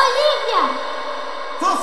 Olivia! For